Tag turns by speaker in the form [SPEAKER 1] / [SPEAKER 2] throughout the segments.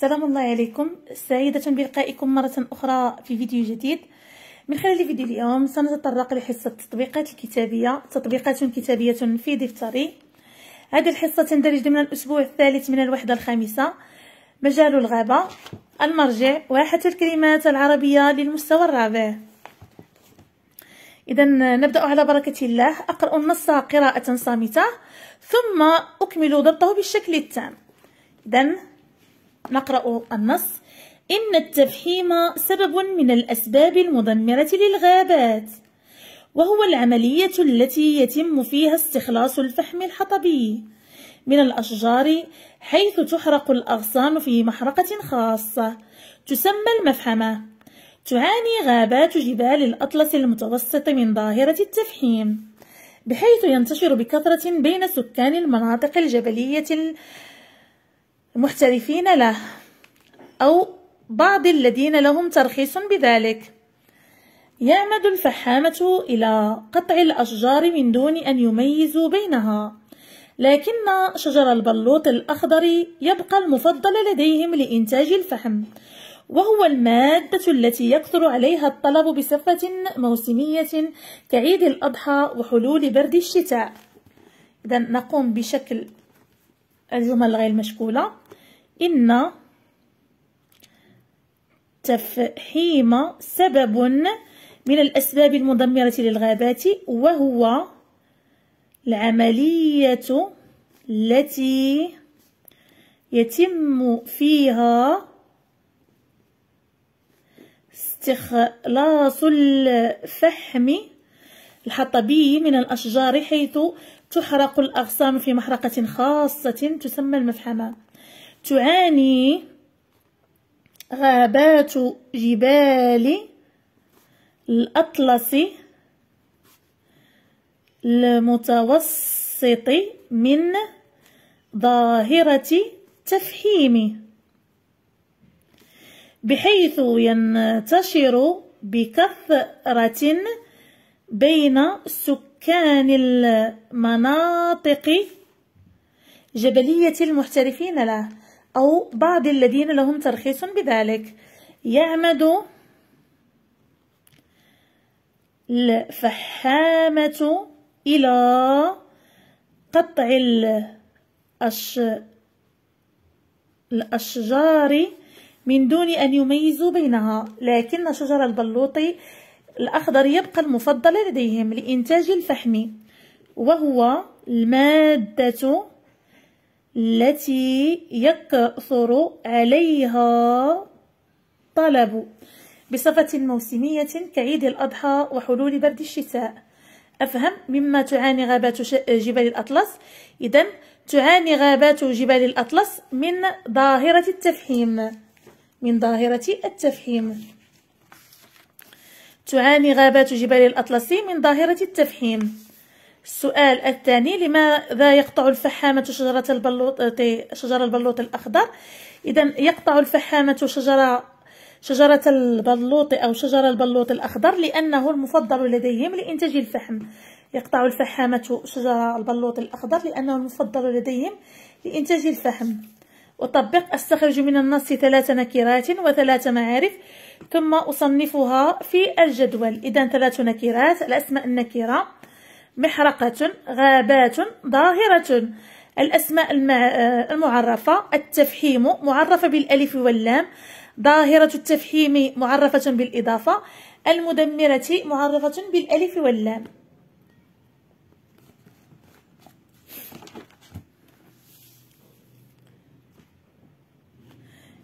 [SPEAKER 1] سلام الله عليكم. سعيدة بلقائكم مرة أخرى في فيديو جديد. من خلال فيديو اليوم سنتطرق لحصة التطبيقات الكتابية. تطبيقات كتابية في دفتري. هذه الحصة تندرج ضمن الأسبوع الثالث من الوحدة الخامسة. مجال الغابة. المرجع. واحة الكلمات العربية للمستوى الرابع. إذا نبدأ على بركة الله. أقرأ النص قراءة صامتة. ثم أكمل ضبطه بالشكل التام. إذا نقرأ النص. إن التفحيم سبب من الأسباب المدمرة للغابات وهو العملية التي يتم فيها استخلاص الفحم الحطبي من الأشجار حيث تحرق الأغصان في محرقة خاصة تسمى المفحمة. تعاني غابات جبال الأطلس المتوسط من ظاهرة التفحيم بحيث ينتشر بكثرة بين سكان المناطق الجبلية المحترفين له أو بعض الذين لهم ترخيص بذلك. يعمد الفحامة إلى قطع الأشجار من دون أن يميزوا بينها لكن شجر البلوط الأخضر يبقى المفضل لديهم لإنتاج الفحم وهو المادة التي يكثر عليها الطلب بصفة موسمية كعيد الأضحى وحلول برد الشتاء. إذا نقوم بشكل الجمل غير مشكولة. إن تفحيم سبب من الأسباب المدمرة للغابات وهو العملية التي يتم فيها استخلاص الفحم الحطبي من الأشجار حيث تحرق الأغصان في محرقة خاصة تسمى المفحمة. تعاني غابات جبال الأطلس المتوسط من ظاهرة تفحيم بحيث ينتشر بكثرة بين سكان المناطق جبلية المحترفين. له أو بعض الذين لهم ترخيص بذلك. يعمد الفحامة إلى قطع الأشجار من دون أن يميزوا بينها لكن شجر البلوط الأخضر يبقى المفضل لديهم لإنتاج الفحم وهو المادة التي يكثر عليها طلب بصفة موسمية كعيد الأضحى وحلول برد الشتاء. أفهم؟ مما تعاني غابات جبال الأطلس. إذا تعاني غابات جبال الأطلس من ظاهرة التفحيم. من ظاهرة التفحيم. تعاني غابات جبال الأطلس من ظاهرة التفحيم. السؤال الثاني لماذا يقطع الفحامة شجرة البلوط شجر البلوط الأخضر؟ إذا يقطع الفحامة شجرة شجرة البلوط أو شجر البلوط الأخضر لأنه المفضل لديهم لإنتاج الفحم. يقطع الفحامة شجر البلوط الأخضر لأنه المفضل لديهم لإنتاج الفحم. أطبق أستخرج من النص ثلاث نكرات وثلاث معارف ثم أصنفها في الجدول. إذا ثلاث نكرات الأسماء النكرة. محرقة غابات ظاهرة. الأسماء المعرفة. التفحيم معرفة بالألف واللام. ظاهرة التفحيم معرفة بالإضافة. المدمرة معرفة بالألف واللام.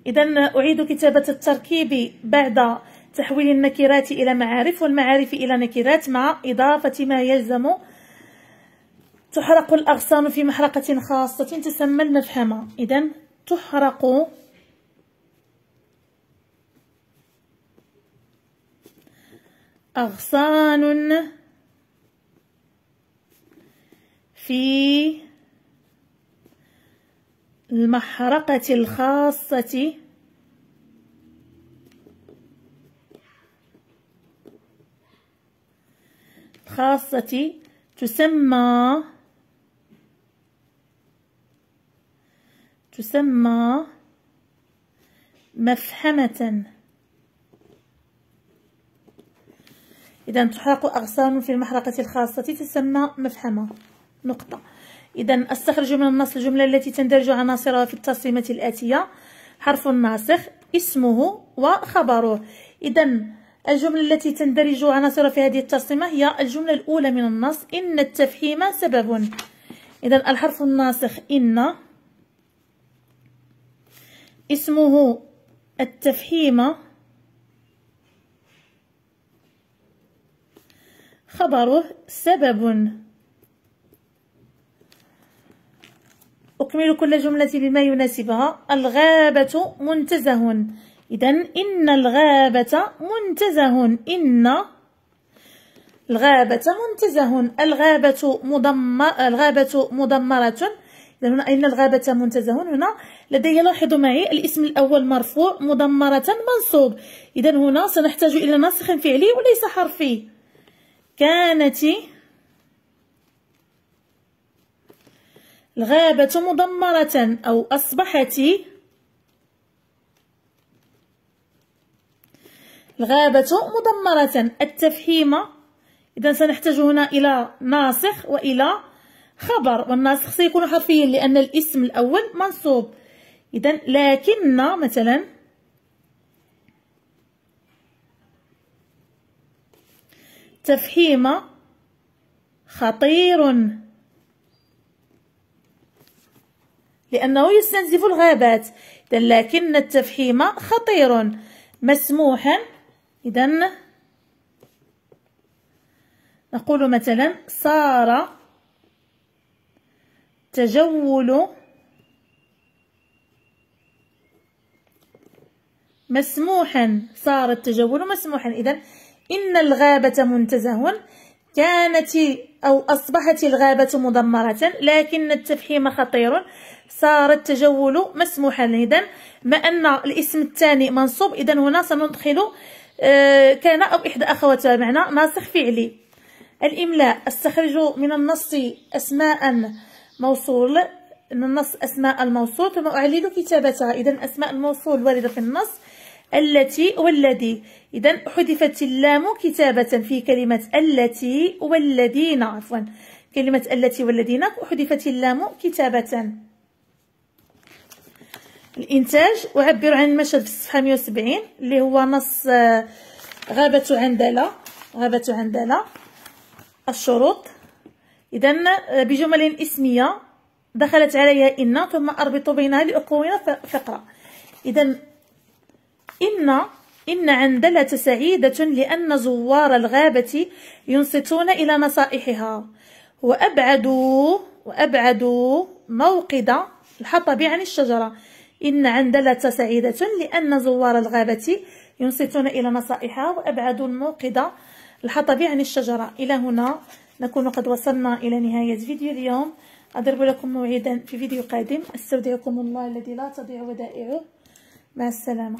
[SPEAKER 1] إذا أعيد كتابة التركيب بعد تحويل النكرات إلى معارف والمعارف إلى نكرات مع إضافة ما يلزم تحرق الأغصان في محرقة خاصة. تسمى المفحمة. إذا تحرق أغصان في المحرقة الخاصة. خاصة تسمى تسمى مفحمة إذا تحرق أغصان في المحرقة الخاصة تسمى مفحمة نقطة. إذا أستخرج من النص الجملة التي تندرج عناصرها في التصميمة الآتية. حرف الناسخ اسمه وخبره. إذا الجملة التي تندرج عناصرها في هذه التصميمة هي الجملة الأولى من النص. إن التفهيم سبب. إذا الحرف الناسخ إن اسمه التفهيم. خبره سبب. أكمل كل جملة بما يناسبها. الغابة منتزه. إذا إن الغابة منتزه. إن الغابة منتزه. الغابة مدمر الغابة مدمرة. إذا هنا أين الغابة منتزه. هنا لدي لاحظوا معي الاسم الأول مرفوع مدمرة منصوب. إذا هنا سنحتاج إلى ناسخ فعلي وليس حرفي. كانت الغابة مدمرة أو أصبحت الغابة مدمرة. التفهيم. إذا سنحتاج هنا إلى ناسخ وإلى خبر والناسخ سيكون حرفيا لأن الاسم الأول منصوب. إذا لكن مثلا تفهيم خطير. لأنه يستنزف الغابات. لكن التفهيم خطير. مسموحا. إذا نقول مثلا صار تجول مسموحا صار التجول مسموحا. إذا إن الغابة منتزه كانت أو أصبحت الغابة مدمرة لكن التفحيم خطير. صار التجول مسموحا. إذا ما أن الاسم الثاني منصوب إذا هنا سندخل آه، كان أو إحدى أخواتها بمعنى ناسخ فعلي. الإملاء أستخرج من النص أسماء. موصول من النص أسماء الموصول ثم أعلل كتابتها. إذا أسماء الموصول واردة في النص. التي والذي. إذا حذفت اللام كتابة في كلمة التي والذين. عفوا. كلمة التي والذين حذفت اللام كتابة. الإنتاج. أعبر عن المشهد في الصفحة 170 اللي هو نص آه، غابة عندلة. غابة عندلة. الشروط. إذا آه، بجمل اسمية دخلت عليها إن ثم أربط بينها لأكون فقرة. إذا إن إن عندلة سعيدة لأن زوار الغابة ينصتون إلى نصائحها. وأبعدوا وأبعدوا موقد الحطب عن الشجرة. إن عندلة سعيدة لأن زوار الغابة ينصتون إلى نصائحها. وأبعدوا الموقد الحطب عن الشجرة. إلى هنا نكون قد وصلنا إلى نهاية فيديو اليوم. أضرب لكم موعدا في فيديو قادم. أستودعكم الله الذي لا تضيع ودائعه. مع السلامة.